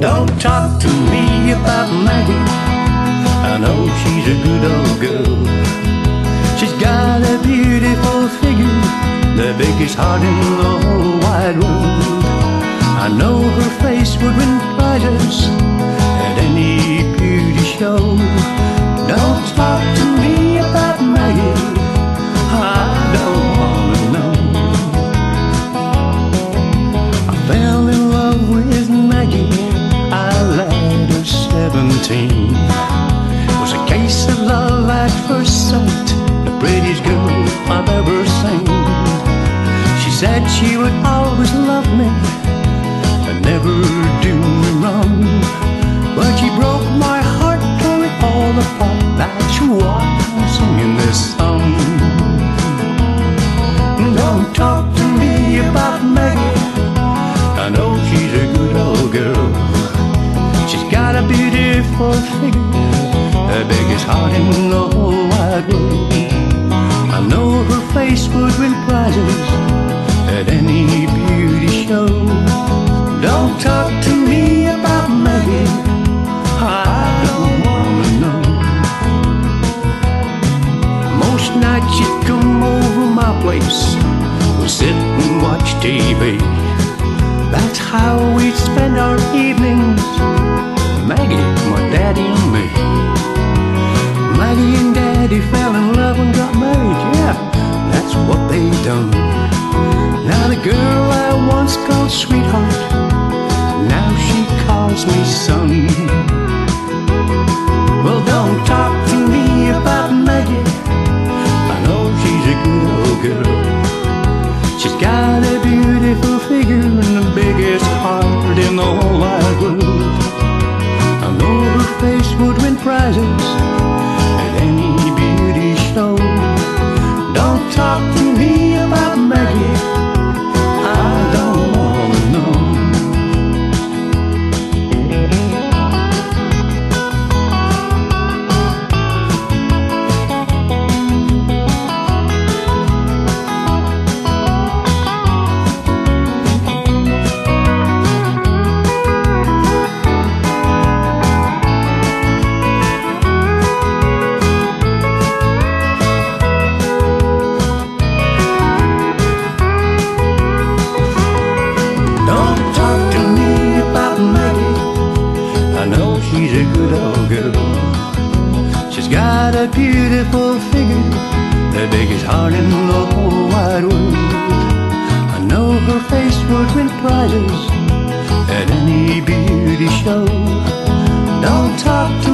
Don't talk to me about Maggie. I know she's a good old girl. She's got a beautiful figure, the biggest heart in the whole wide world. I know her face would win prizes at any beauty show. Seventeen. Was a case of love at first sight. The prettiest girl I've ever seen. She said she would always love me and never do me wrong. But she broke my heart, tore it all apart. That's why I'm singing this biggest heart in the whole wide world. I know her face would win prizes at any beauty show. Don't talk to me about Maggie. I don't wanna know. Most nights she'd come over my place. We'd sit and watch TV. That's how we'd spend our done. Now the girl I once called sweetheart, now she calls me son. Well, don't talk to me about Maggie. I know she's a good old girl. She's got a beautiful figure girl. She's got a beautiful figure, the biggest heart in the whole wide world. I know her face would win prizes at any beauty show. Don't talk to